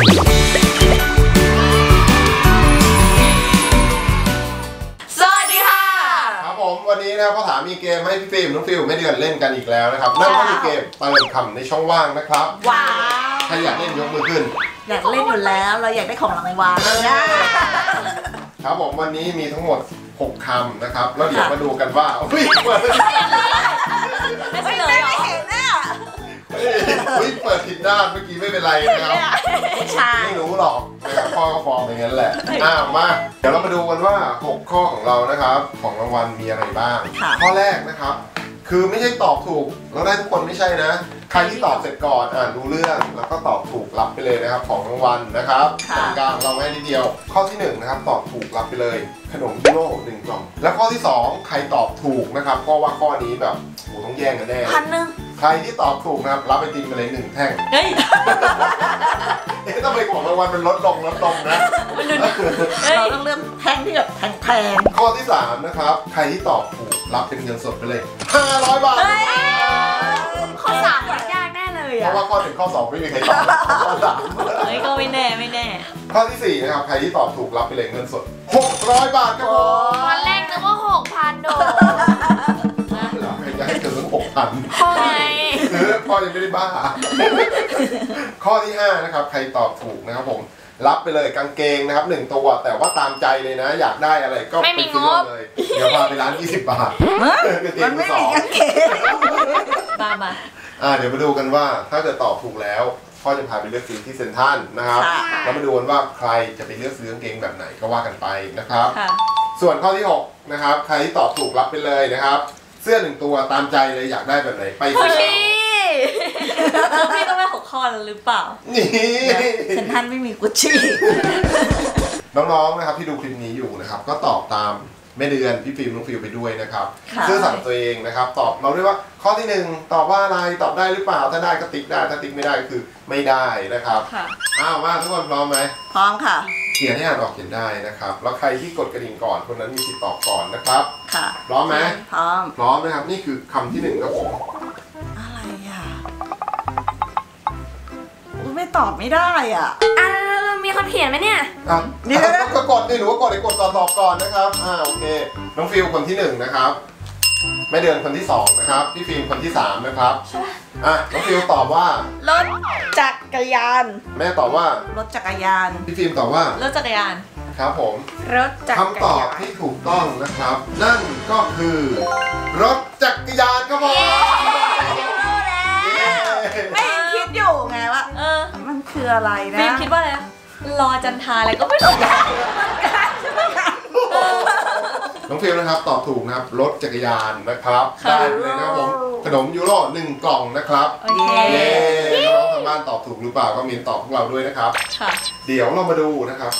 สวัสดีค่ะ ครับผมวันนี้นะครับก็ถามมีเกมให้พี่ฟิล์มน้องฟิลไม่เดือนเล่นกันอีกแล้วนะครับนั่นก็คือเกมเติมคำในช่องว่างนะครับว้าวใครอยากเล่นยกมือขึ้น อยากเล่นอยู่แล้ว เราอยากได้ของรางวัลนะครับผมวันนี้มีทั้งหมด 6คำนะครับ แล้วเดี๋ยวค่ะมาดูกันว่าอุ้ยเปิดไม่ใช่เลยไม่เห็นน่ะอุ้ยเปิดผิดด้านเมื่อกี้ไม่เป็นไรนะครับไม่ ใช่ ไม่รู้หรอกนะครับพ่อก็ฟองอย่างนั้นแหละอ้าวมาเดี๋ยวเรามาดูกันว่า 6 ข้อของเรานะครับ ของรางวัลมีอะไรบ้างข้อแรกนะครับ คือไม่ใช่ตอบถูกแล้วได้ทุกคนไม่ใช่นะ ใครที่ตอบเสร็จก่อนอ่านรู้เรื่องแล้วก็ตอบถูกรับไปเลยนะครับ ของรางวัลนะครับกติกลางเราให้นิดเดียว ข้อที่หนึ่งนะครับตอบถูกรับไปเลย ขนมยูโรหนึ่งกล่อง และข้อที่สองใครตอบถูกนะครับเพราะว่าข้อนี้แบบโหต้องแย่งกันแน่พันหนึ่งใครที่ตอบถูกนะครับรับไอติมไปเลยหนึ่งแท่งเฮ้ย เอ๊ะทำไมของรางวัลมันลดลงลดลงนะเราต้องเลือกแท่งที่แบบแพงข้อที่ 3 นะครับ ใครที่ตอบถูก รับเป็นเงินสดไปเลย 500 บาทๆข้อสามยากแน่เลยเพอะราะว่าข้อถึงข้อ2ไม่มีใครตอบข้อสามเฮ้ยก็ไม่แน่ไม่แน่ข้อทีสี่4นะครับ ใครที่ตอบถูกรับไปเลยเงินสด 600 บาทครับผมตอนแรกนึกว่าหกพันโดใครจะให้เกินหกพันพอไงหรือพ่อยังไม่ได้บ้า ข้อที่5นะครับ ใครตอบถูกนะครับผม รับไปเลยกางเกงนะครับหนึ่งตัว แต่ว่าตามใจเลยนะ อยากได้อะไรก็ไม่มีปซื้องบ เลยเดี๋ยวพาไปร้าน 20 บาทกางเกมังนมืไม่อสมีองกางเกงบ้ามาอ่าเดี๋ยวมาดูกันว่าถ้าเกิดตอบถูกแล้วพ่อจะพาไปเลือกซื้อที่เซ็นทรัลนะครับค่ะ แล้วมาดูกันว่าใครจะไปเลือกซื้อกางเกงแบบไหนก็ว่ากันไปนะครับ ค่ะ ส่วนข้อที่6นะครับใครที่ตอบถูกรับไปเลยนะครับ เสื้อหนึ่งตัวตามใจเลยอยากได้แบบไหนไปซื้อพี่พี่ต้ องได้หกข้อแล้วหรือเปล่านี่เซนทรันไม่มีกุชชี่น้องๆนะครับที่ดูคลิปนี้อยู่นะครับ ก็ตอบตามแม่เดือนพี่ฟิล์มน้องฟิลไปด้วยนะครับค่ะซื่อสัตย์ตัวเองนะครับ ตอบเราด้วยว่าข้อที่หนึ่งตอบว่าอะไรตอบได้หรือเปล่าถ้าได้ก็ติ๊กได้ถ้าติ๊กไม่ได้ก็คือไม่ได้นะครับค่ะอ้าวมาทุกคนพร้อมไหมพร้อมค่ะเขียนให้อ่านออกเขียนได้นะครับ แล้วใครที่กดกระดิ่งก่อนคนนั้นมีสิทธิ์ตอบก่อนนะครับค่ะพร้อมไหมพร้อมพร้อมนะครับนี่คือคำที่หนึ่งครับผม ตอบไม่ได้อะอ่ามีคนเขียนไหมเนี่ยอะเดี๋ยวนะ ก็กดดิหนูก็กดไอ้กดก่อนตอบก่อนนะครับ อ่า โอเค น้องฟิลคนที่หนึ่งนะครับ แม่เดือนคนที่สองนะครับ พี่ฟิล์มคนที่สามนะครับอะ น้องฟิวส์ตอบว่า รถจักรยาน แม่ตอบว่า รถจักรยาน พี่ฟิล์มตอบว่า รถจักรยาน ครับผม รถจักรยาน คำตอบที่ถูกต้องนะครับ นั่นก็คือ รถจักรยานครับผมเย้ไม่ คืออะไรนะฟิล์มคิดว่าอะไรนะรอจันทราอะไรก็ไม่รู้น้องฟิวส์นะครับตอบถูกนะครับรถจักรยานนะครับได้ไปเลยนะครับผมขนมยูโรหนึ่งกล่องนะครับโอเคเย้น้องๆทางบ้านตอบถูกหรือเปล่าก็มีตอบพวกเราด้วยนะครับค่ะเดี๋ยวเรามาดูนะครับ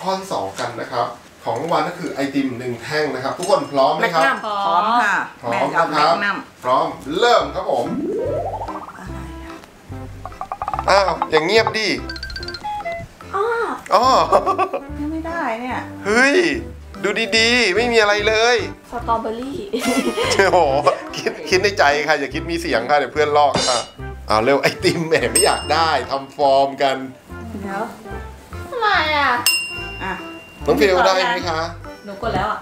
ข้อที่สองกันนะครับ ของรางวัลก็คือไอติมหนึ่งแท่งนะครับ ทุกคนพร้อมไหมครับแมกนัมพร้พร้อมค่ะพร้อแม่มเอานะคแมรับกนัมพร้อมเริ่มครับผมอะไรอะ อ้าวอย่างเงียบดิอ๋อ ยังไม่ได้เนี่ย เฮ้ย ดูดีๆ ไม่มีอะไรเลย สตรอเบอรี่ โอ้โหคิดคิดในใจค่ะ อย่าคิดมีเสียงค่ะ เดี๋ยวเพื่อนลอกค่ะเอาเร็วไอติมแหมไม่อยากได้ทำฟอร์มกัน เดี๋ยวทำไมอะ อะ น้องฟิวส์ได้ไหมคะ หนูกดแล้วอะ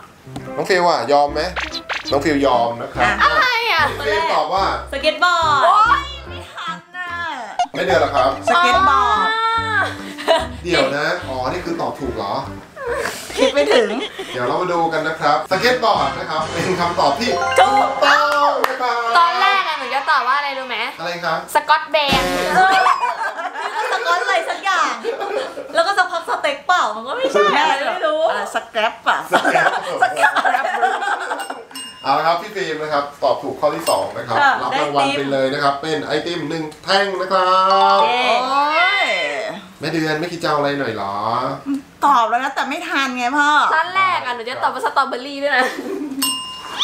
น้องฟิวส์อะยอมไหมน้องฟิวส์ยอมนะครับอะไรอะน้องฟิวส์ตอบว่าสเก็ตบอร์ด แม่เดือนหรอครับ สเก็ตบอร์ดเดี๋ยวนะ อ๋อ นี่คือตอบถูกเหรอ คิดไม่ถึง เดี๋ยวเรามาดูกันนะครับ สเก็ตบอร์ดนะครับ เป็นคำตอบที่ถูกต้องนะครับตอนแรกอะหนูจะตอบว่าอะไรรู้ไหมอะไรครับ สกอตแบนด์สกอตอะไรสักอย่าง แล้วก็สักพักสเต็กเปล่า มันก็ไม่ใช่อะไรไม่รู้อะไรสแครปอะสแกป เอาละครับพี่ฟิล์มนะครับ ตอบถูกข้อที่2นะครับค่ะรับได้รางวัลติ๊บ ไปเลยนะครับ เป็นไอติมหนึ่งแท่งนะครับเย้โอ้ยแม่เดือนไม่คิดจะเอาอะไรหน่อยเหรอ ตอบแล้วนะแต่ไม่ทันไงพ่อ ตอนแรกอะหนูจะตอบว่าสตรอเบอรี่ด้วยนะ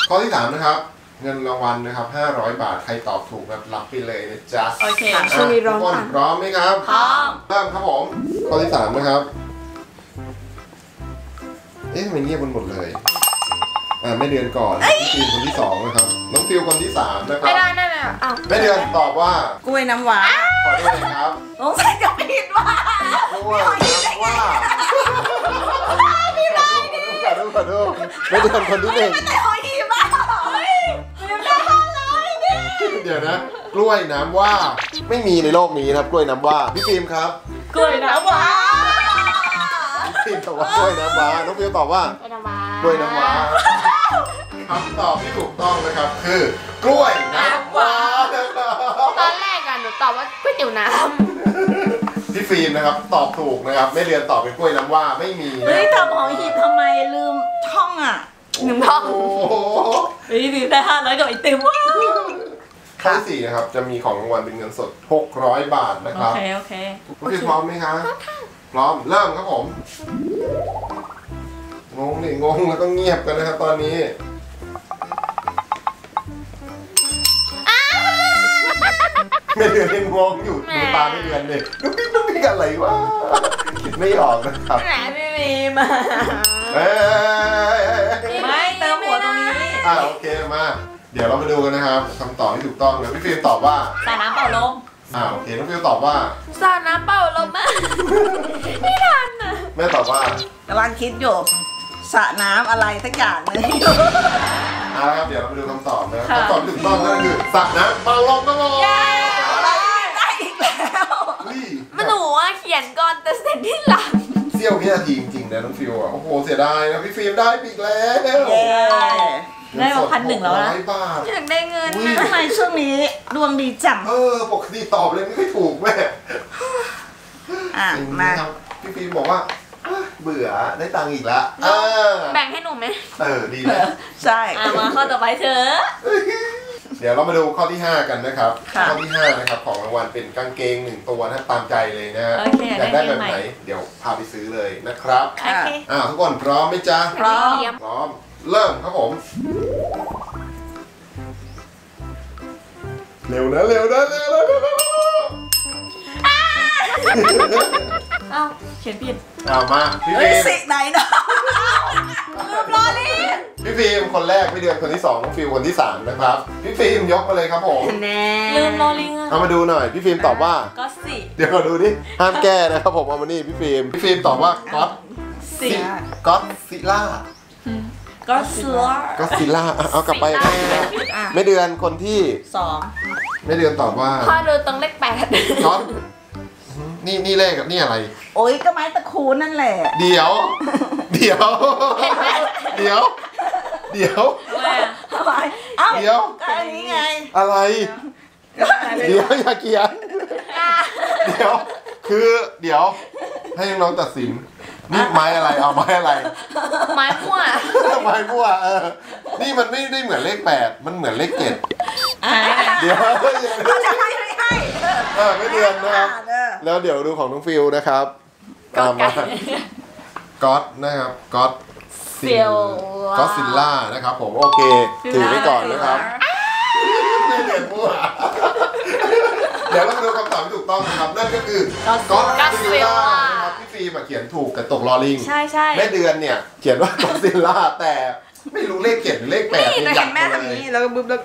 ข้อที่3นะครับ เงินรางวัลนะครับ500 บาทใครตอบถูกแบบรับไปเลยนะจ๊ะโอเค อะช่วงนี้ร้อน ทุกคนค่ะพร้อมไหมครับพร้อม เริ่มครับผมข้อที่3นะครับ เอ๊ะทำไมเงียบกันหมดเลย อ่าแม่เดือนก่อนพี่ฟิล์มคนที่สองนะครับน้องฟิลคนที่สามนะครัไม่บได้นั่นอะอ้าวแม่เดือนตอบว่ากล้วยน้ำว้าขอโทษนะครับสงสัยจะผิดว่าล้วยน้ำว่าพี่ได้ดิขอดูขอดูไม่เดือนคนที่หนึ่งแต่หอยหีบอะเฮ้ยมันได้ห้าร้อยดิเดี๋ยวนะ กล้วยน้ำว่าไม่มีในโลกนี้นะครับกล้วยน้ำว่าพี่ฟิล์มครับกล้วยน้ำว้าพี่ฟิล์มตอบว่ากล้วยน้ำว่าน้องฟิลตอบว่าไปนะมากล้วยน้ำว้า คำตอบที่ถูกต้องนะครับคือกล้วยน้ำว้าตอนแรกอะหนูตอบว่าก๋วยเตี๋ยวน้พี่ฟิล์มนะครับตอบถูกนะครับไม่เรียนตอบเป็นกล้วยน้ำว้าไม่มีนะเฮ้ยทำหอยหีบทำไมลืมช่องอะำหนึ่งท้องโอ้โหเฮ้ยดีได้ห้าร้อยกับไอติมว้าวข้อที่สี่นะครับจะมีของรางวัลเป็นเงินสด 600 บาทนะคโอรับเค โอเคพี่ฟิล์มพร้อมไหมคะพร้อมเริ่มครับผม งงดิงงแล้วก็เงียบกันนะครับตอนนี้ ไม่เดือนยังงงอยู่ดูตาไม่เดือนเลยนุ๊กนิกนุ๊กนิกอะไรวะคิดไม่ออกนะครับไหนไม่มีมาเอ้ยไม่เติมหัวตรงนี้อ่าโอเคมา เดี๋ยวเรามาดูกันนะครับคำตอบที่ถูกต้องนะพี่ฟิล์มตอบว่าสาน้ำเปล่าลมอ่าโอเคน้องฟิล์มตอบว่าสาดน้ำเปล่าลมอะไม่ทันอะแม่ตอบว่ากำลังคิดอยู่ สระน้ำอะไรสักอย่างหนึงอ่าครับเดี๋ยวเรามาดูคำตอบนะคำตอบที่ถูกต้องนั่นคือสระน้ำเปาลมครับผมได้อีกแล้วเฮ้ยมันหนูอะเขียนก่อนแต่เสร็จที่หลังเสี้ยววินาทีจริงๆนะน้องฟิวอะโอ้โหเสียดายนะพี่ฟิล์มได้ไปอีกแล้วเย้ได้มาพันหนึ่งแล้วนะ ร้อยบาท อยากได้เงินอุ้ยนะทำไมช่วงนี้ดวงดีจัง เออปกติตอบเลยไม่ค่อยถูกแม่อะจริงมานะครับพี่ฟิล์มบอกว่า เอ้ยเบื่อได้ตังค์อีกแล้วอ่าแบ่งให้หนูไหมเออดีนะใช่อะมาข้อต่อไปเถอะ เดี๋ยวเรามาดูข้อที่ 5 กันนะครับ ค่ะข้อที่5นะครับของรางวัลเป็นกางเกงหนึ่งตัวนะตามใจเลยนะฮะโอเคอยากได้ได้แบบไหมไหน เดี๋ยวพาไปซื้อเลยนะครับโอเคอ่าทุกคนพร้อมไหมจ๊ะพร้อม เยี่ยมพร้อมเริ่มครับผม เร็วนะเร็วนะเร็วนะเร็วนะเร็วนะเอ้าเขียนผิดเอามาพี่เฮ้ฟิยล์มสิไหนเนาะลืมล้อเล่นพี่ฟิล์มคนแรกพี่เดือนคนที่สองน้องฟิลคนที่สามนะครับพี่ฟิล์มยกมาเลยครับผมแน่ลืมล้อลิงอะเอามาดูหน่อยพี่ฟิล์มตอบว่า ก็สิเดี๋ยวมาดูดิห้ามแก้นะครับผมเอามานี่พี่ฟิล์มพี่ฟิล์มตอบว่าก๊อตสิก๊อตซิล่าก็เสือก็ซิล่าอะเอากลับไปก็ซิล่าอะไม่เดือนคนที่สองไม่เดือนตอบว่าพ่อดูตรงเลขแปดก๊อต นี่นี่เลขกับนี่อะไร โอ้ยก็ไม้ตะคูนนั่นแหละ เดี๋ยว เดี๋ยว เดี๋ยว เดี๋ยว ทำไมเอ้าเดี๋ยว ก็อันนี้ไง อะไร เดี๋ยวอย่าเกลียนเดี๋ยว คือเดี๋ยว ให้น้องๆตัดสิน นี่ไม้อะไร เอาไม้อะไร ไม้มั่วไม้มั่วเออ นี่มันไม่ได้เหมือนเลขแปด มันเหมือนเลขเจ็ดอะเดี๋ยวเขาจะให้ไม่ให้เออไม่เดือนนะครับ เออแล้วเดี๋ยวดูของน้องฟิลนะครับก๊อตตามมาก๊อตนะครับก๊อตฟิลก๊อตซิลล่านะครับ ผมโอเค ถือไว้ก่อนนะครับไม่เรียนมั่วเดี๋ยวเรามาดูคำตอบที่ถูกต้องนะครับ นั่นก็คือก๊อตซิลล่านะครับพี่ฟิล์มอะเขียนถูกกับตกลอลิง ใช่ใช่ แม่เดือนเนี่ย เขียนว่าก๊อตซิลล่าแต่ ไม่รู้เลขเจ็ดหรือเลขแปดนี่เนี่ยเราอเห็ยากแม่ไปทำเลยนี้แล้วก็บึ้บแล้ว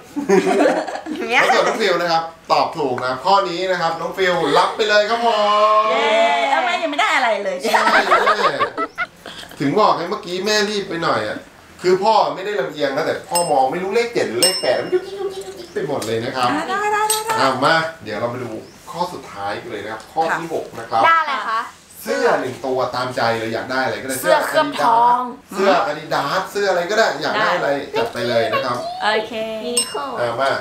อย่างเงี้ยแล้วส่วนน้องฟิวส์นะครับ ตอบถูกนะข้อนี้นะครับน้องฟิวส์รับไปเลยครับผมเย้แล้วแม่ยังไม่ได้อะไรเลยใช่แม่ถึงบอกไงเมื่อกี้แม่รีบไปหน่อยอะคือพ่อไม่ได้ลำเอียงนะแต่พ่อมองไม่รู้เลขเจ็ดหรือเลขแปดมันยุกยิกยุกยิกยุกยิกไปหมดเลยนะครับได้ได้ได้ได้อ่ามาเดี๋ยวเรามาดูข้อสุดท้ายกันเลยนะครับ ข้อที่หกนะครับได้เลยคะ เสื้อหนึ่งตัวตามใจเลยอยากได้อะไรก็ได้เสื้อเคลือบทอง เสื้ออาดิดาสเสื้ออะไรก็ได้อยากได้อะไรจัดไปเลยนะครับโอเคมีข้ออ่ามา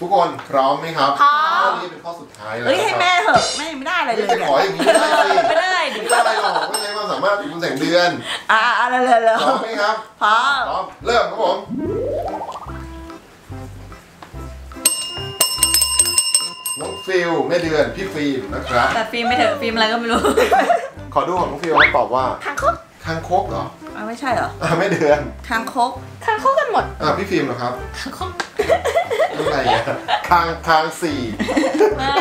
ทุกคนพร้อมไหมครับพร้อมข้อนี้เป็นข้อสุดท้ายแล้วเฮ้ยนะให้ครับแม่เหอะแม่ยังไม่ได้อะไรเลไม่ยไปเนี่ยขออย่างนี้ไม่ได้สิไม่ได้ดิไม่ได้อะไรหรอกไม่ใช่ความสามารถของคุณแสงเดือน อ่าอ่าเร็วเร็วเร็วพร้อมไหมครับพร้อมพร้อมเริ่มครับผม น้องฟิวส์แม่เดือนพี่ฟิล์มนะครับแต่ฟิล์มไม่เถอะฟิล์มอะไรก็ไม่รู้ขอดูของน้องฟิวส์เขาตอบว่าคางคกคางคกเหรออะไม่ใช่เหรออ่าแม่เดือนคางคกคางคกกันหมดอ่าพี่ฟิล์มเหรอครับคางคกอะไรอะคางคางสี่ไม่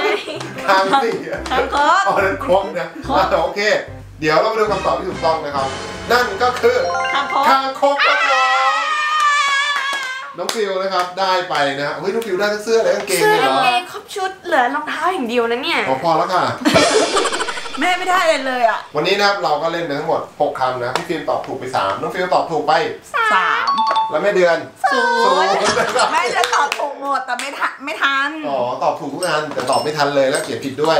คางสี่อะคางคกอ๋อนั่นคกนะอ่าโอเค เดี๋ยวเรามาดูคำตอบที่ถูกต้องนะครับ นั่นก็คือคางคกคางคกครับผม น้องฟิวส์นะครับได้ไปนะฮะเฮ้ยน้องฟิวส์ได้ทั้งเสื้อและกางเกงเสื้อเลยเหรกางเกงครบชุดเหลือรองเท้าอย่างเดียวนะเนี่ยพอพอแล้วค่ะ แม่ไม่ได้เลยเลยอะวันนี้นะครับเราก็เล่นไปทั้งหมด 6คำนะพี่ฟิล์มตอบถูกไป 3 น้องฟิวส์ตอบถูกไป สามแล้วแม่เดือนศูนย์ศูนย์นะครับแม่จะตอบถูกหมดแต่ไม่ทันไม่ทันอ๋อตอบถูกทุกอันแต่ตอบไม่ทันเลยแล้วเขียนผิดด้วย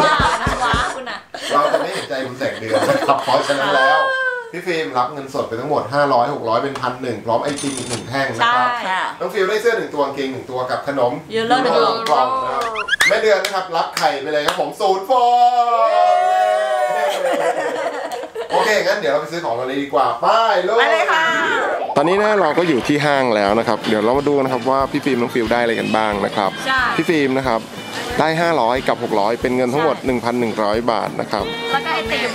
ว่านะว้าคุณอะ เราจะไม่เห็นใจคุณแสงเดือนนะครับเพราะฉะนั้นแล้ว พี่ฟิล์มรับเงินสดไปทั้งหมด 500 600 เป็นพันหนึ่งพร้อมไอติมอีกหนึ่งแท่งนะครับใช่ค่ะ น้องฟิวส์ได้เสื้อหนึ่งตัวกางเกงหนึ่งตัวกับขนมยูโรหนึ่งกล่องนะครับแม่เดือนนะครับรับไข่ไปเลยครับผมศูนย์ฟองโอเค งั้นเดี๋ยวเราไปซื้อของเราเลยดีกว่าไป้ายลูก ไปเลยค่ะ ตอนนี้นะเราก็อยู่ที่ห้างแล้วนะครับ เดี๋ยวเรามาดูนะครับว่าพี่ฟิล์มน้องฟิวส์ได้อะไรกันบ้างนะครับ ใช่ พี่ฟิล์มนะครับได้ 500 กับ 600 เป็นเงินทั้งหมด 1,100 บาทนะครับ แล้วก็ไอติม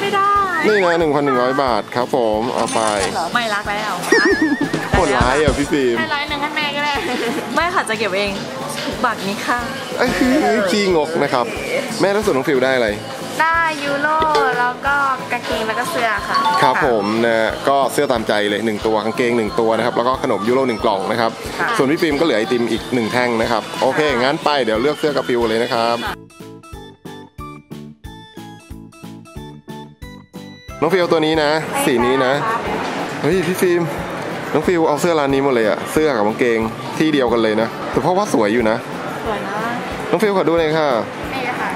ไม่ได้ นี่นะ1,100 บาทครับผมเอาไปไม่รักแล้วโหดร้ายอะพี่ฟิล์มให้ร้อยหนึ่งให้แม่ก็ได้ไม่ค่ะจะเก็บเองบักนี้ค่ะเอ้ยขี้งกนะครับ แม่แล้วส่วนน้องฟิวส์ได้อะไรได้ยูโรแล้วก็กางเกงแล้วก็เสื้อค่ะ ครับผมนะก็เสื้อตามใจเลย 1 ตัวกางเกง 1 ตัวนะครับ แล้วก็ขนมยูโร1กล่องนะครับ ส่วนพี่ฟิล์มก็เหลือไอติมอีก 1 แท่งนะครับ โอเค งั้นไปเดี๋ยวเลือกเสื้อกับฟิวส์เลยนะครับ น้องฟิวส์ตัวนี้นะ สีนี้นะ เฮ้ยพี่ฟิล์มน้องฟิวส์เอาเสื้อร้านนี้หมดเลยอะเสื้อกับกางเกงที่เดียวกันเลยนะ แต่เพราะว่าสวยอยู่นะ สวยนะน้องฟิวส์ขอดูเลยค่ะนี่ค่ะ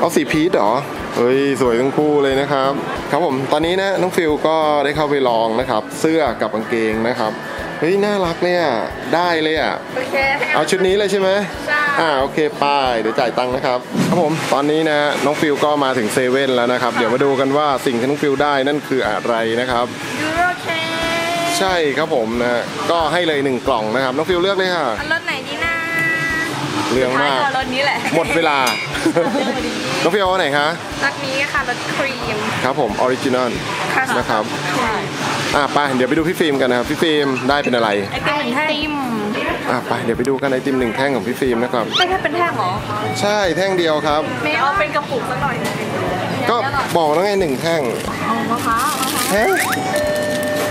เอาสีพีชเหรอ เฮ้ยสวยทั้งคู่เลยนะครับ ครับผมตอนนี้นะน้องฟิวส์ก็ได้เข้าไปลองนะครับ เสื้อกับกางเกงนะครับ เฮ้ยน่ารักเลยอะได้เลยอะโอเคเอาชุดนี้เลยใช่ไหมใช่อ่าโอเคไป้ายเดี๋ยวจ่ายตังค์นะครับครับผมตอนนี้นะน้องฟิวส์ก็มาถึงเซเว่นแล้วนะครับ เดี๋ยวมาดูกันว่าสิ่งที่น้องฟิวส์ได้นั่นคืออะไรนะครับยูโรเค้กใช่ครับผมนะก็ให้เลยหนึ่งกล่องนะครับน้องฟิวส์เลือกเลยค่ะเอารสไหนดีนะเรื่องท้ายมากก็รถนี้แหละหมดเวลาน้องฟิวส์เอาอันไหนคะรสนี้ค่ะรสครีมครับผม original ค่ะนะครับ อะไปเดี๋ยวไปดูพี่ฟิล์มกันนะครับพี่ฟิล์มได้เป็นอะไรไอติมหนึ่งแท่งติมอะไปเดี๋ยวไปดูกันไอติมหนึ่งแท่งของพี่ฟิล์มนะครับไม่แค่เป็นแท่งเหรอใช่แท่งเดียวครับ ไม่เอาเป็นกระปุกสักหน่อยก็บอกแล้วไงหนึ่งแท่งเอามะพร้าวมะพร้าวฮะ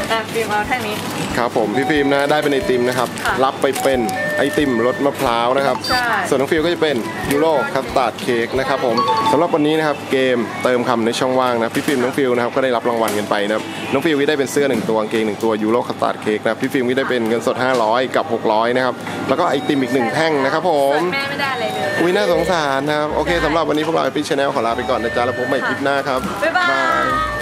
แต่ฟิล์มเอาแท่งนี้ครับผมพี่ฟิล์มนะได้เป็นไอติมนะครับค่ะรับไปเป็น ไอติมรสมะพร้าวนะครับ ใช่ ส่วนน้องฟิวส์ก็จะเป็นยูโรคัสตาร์ดเค้กนะครับผมสำหรับวันนี้นะครับเกมเติมคำในช่องว่างนะพี่ฟิล์มน้องฟิวส์นะครับก็ได้รับรางวัลกันไปนะครับน้องฟิวส์ก็ได้เป็นเสื้อหนึ่งตัวกางเกงหนึ่งตัวยูโรคัสตาร์ดเค้กนะครับพี่ฟิล์มก็ได้เป็นเงินสด 500 กับ 600นะครับแล้วก็ไอติมอีกหนึ่งแท่งนะครับผมแม่ไม่ได้อะไรเลย อุ้ยน่าสงสารนะครับ โอเคสำหรับวันนี้พวกเราไอพีชแนลขอลาไปก่อนนะจ๊ะ แล้วพบใหม่คลิปหน้าครับ บ๊ายบาย